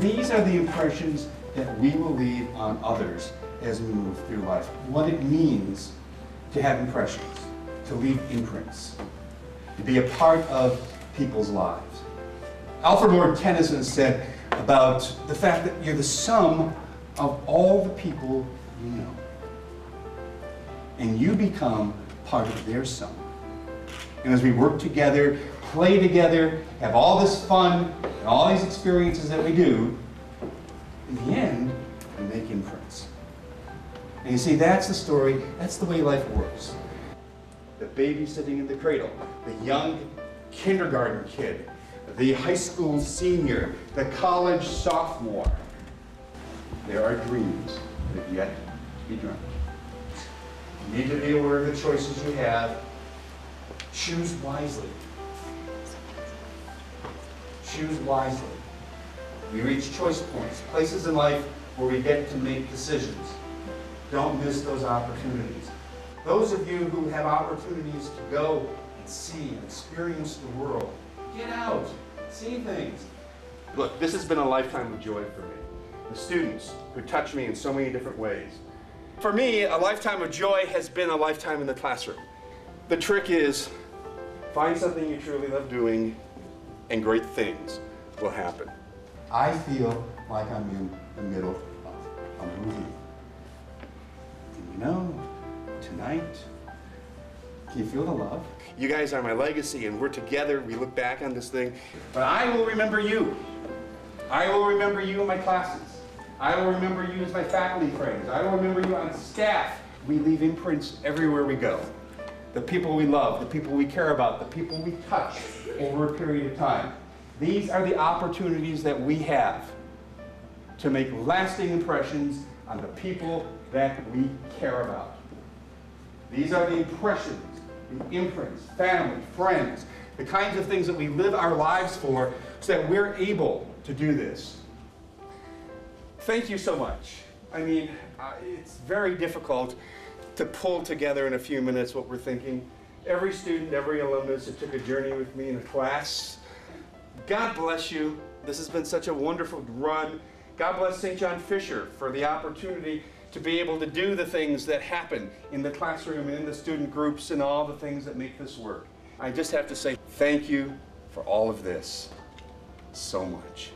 These are the impressions that we will leave on others as we move through life. What it means to have impressions, to leave imprints, to be a part of people's lives. Alfred Lord Tennyson said about the fact that you're the sum of all the people you know. And you become part of their sum. And as we work together, play together, have all this fun, and all these experiences that we do, in the end, we make imprints. And you see, that's the story, that's the way life works. The baby sitting in the cradle, the young kindergarten kid, the high school senior, the college sophomore. There are dreams that have yet to be dreamt. You need to be aware of the choices you have. Choose wisely. Choose wisely. We reach choice points, places in life where we get to make decisions. Don't miss those opportunities. Those of you who have opportunities to go and see and experience the world, get out, see things. Look, this has been a lifetime of joy for me. The students who touch me in so many different ways. For me, a lifetime of joy has been a lifetime in the classroom. The trick is find something you truly love doing, and great things will happen. I feel like I'm in the middle of a movie. And you know, tonight, can you feel the love? You guys are my legacy, and we're together. We look back on this thing. But I will remember you. I will remember you in my classes. I will remember you as my faculty friends. I will remember you on staff. We leave imprints everywhere we go. The people we love, the people we care about, the people we touch over a period of time. These are the opportunities that we have to make lasting impressions on the people that we care about. These are the impressions, the imprints, family, friends, the kinds of things that we live our lives for so that we're able to do this. Thank you so much. I mean, uh, it's very difficult to pull together in a few minutes what we're thinking. Every student, every alumnus that took a journey with me in a class, God bless you. This has been such a wonderful run. God bless St. John Fisher for the opportunity to be able to do the things that happen in the classroom and in the student groups and all the things that make this work. I just have to say thank you for all of this so much.